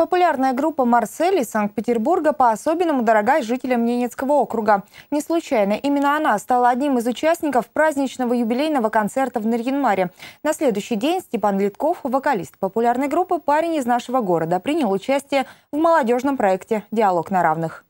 Популярная группа «Марсель» из Санкт-Петербурга по-особенному дорога жителям Ненецкого округа. Не случайно именно она стала одним из участников праздничного юбилейного концерта в Нарьинмаре. На следующий день Степан Литков, вокалист популярной группы «Парень из нашего города», принял участие в молодежном проекте «Диалог на равных».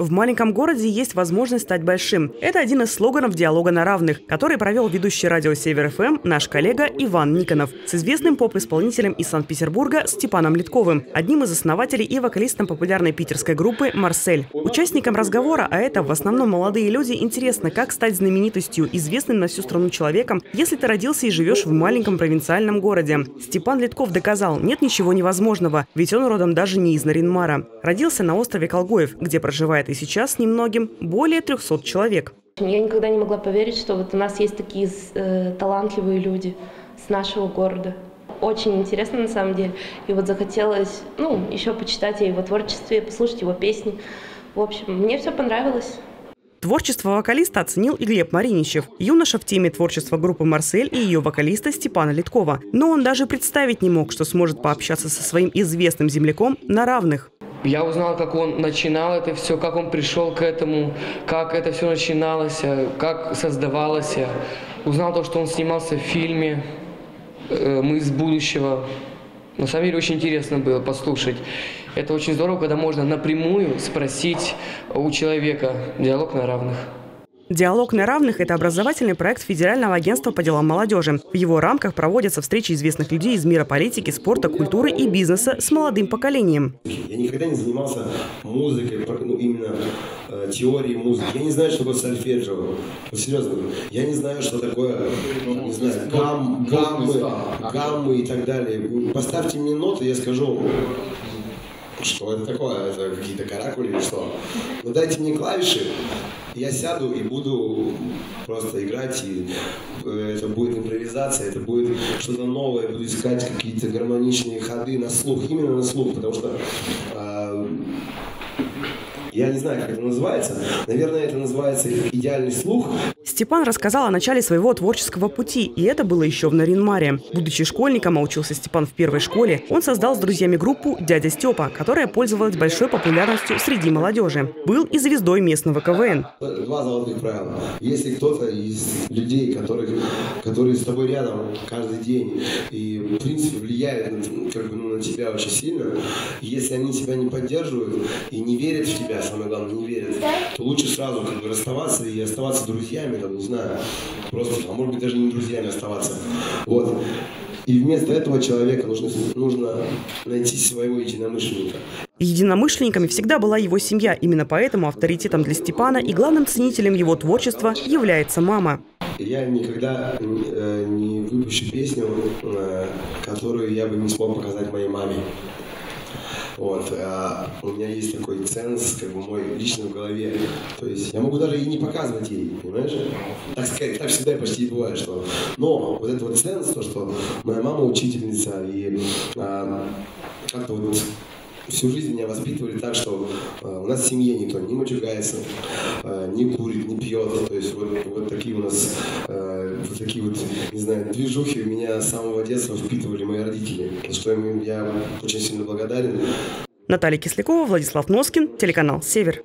В маленьком городе есть возможность стать большим. Это один из слоганов «Диалога на равных», который провел ведущий радио «Север ФМ» наш коллега Иван Никонов с известным поп-исполнителем из Санкт-Петербурга Степаном Литковым, одним из основателей и вокалистом популярной питерской группы «Марсель». Участникам разговора, а это в основном молодые люди, интересно, как стать знаменитостью, известным на всю страну человеком, если ты родился и живешь в маленьком провинциальном городе. Степан Литков доказал, нет ничего невозможного, ведь он родом даже не из Наринмара. Родился на острове Колгоев, где проживает и сейчас немногим более 300 человек. Я никогда не могла поверить, что вот у нас есть такие э, талантливые люди с нашего города. Очень интересно на самом деле. И вот захотелось, ну, еще почитать о его творчестве, послушать его песни. В общем, мне все понравилось. Творчество вокалиста оценил и Глеб Мариничев. Юноша в теме творчества группы «Марсель» и ее вокалиста Степана Литкова. Но он даже представить не мог, что сможет пообщаться со своим известным земляком на равных. Я узнал, как он начинал это все, как он пришел к этому, как это все начиналось, как создавалось. Узнал то, что он снимался в фильме э, «Мы из будущего». На самом деле очень интересно было послушать. Это очень здорово, когда можно напрямую спросить у человека диалог на равных. «Диалог на равных» – это образовательный проект Федерального агентства по делам молодежи. В его рамках проводятся встречи известных людей из мира политики, спорта, культуры и бизнеса с молодым поколением. Я никогда не занимался музыкой, ну, именно э, теорией музыки. Я не знаю, что такое сольфеджио. Ну, серьезно. Я не знаю, что такое, не знаю, гам, гаммы, гаммы и так далее. Поставьте мне ноты, я скажу, что это такое, это какие-то каракули или что. Но дайте мне клавиши, я сяду и буду просто играть, и э, это будет импровизация, это будет что-то новое, буду искать какие-то гармоничные ходы на слух, именно на слух, потому что э, я не знаю, как это называется. Наверное, это называется идеальный слух. Степан рассказал о начале своего творческого пути, и это было еще в Наринмаре. Будучи школьником, а учился Степан в первой школе, он создал с друзьями группу «Дядя Степа», которая пользовалась большой популярностью среди молодежи. Был и звездой местного КВН. Два золотых правила. Если кто-то из людей, которых, которые с тобой рядом каждый день и, в принципе, влияют как бы, ну, на тебя очень сильно, если они тебя не поддерживают и не верят в тебя, самое главное, не верят, то лучше сразу как бы расставаться и оставаться друзьями, там, не знаю, просто, а может быть даже не друзьями оставаться. Вот. И вместо этого человека нужно, нужно найти своего единомышленника. Единомышленниками всегда была его семья. Именно поэтому авторитетом для Степана и главным ценителем его творчества является мама. Я никогда э, не выпущу песню, э, которую я бы не смог показать моей маме. Вот. А у меня есть такой ценз, как бы мой личный в голове. То есть я могу даже и не показывать ей, понимаешь? Так сказать, так всегда почти бывает, что... Но вот этот вот ценз, то, что моя мама учительница, и а, как-то вот всю жизнь меня воспитывали так, что э, у нас в семье никто не мочугается, э, не курит, не пьет. То есть вот, вот такие у нас, э, вот такие вот, не знаю, движухи у меня с самого детства впитывали мои родители, за что им я очень сильно благодарен. Наталья Кислякова, Владислав Носкин, телеканал «Север».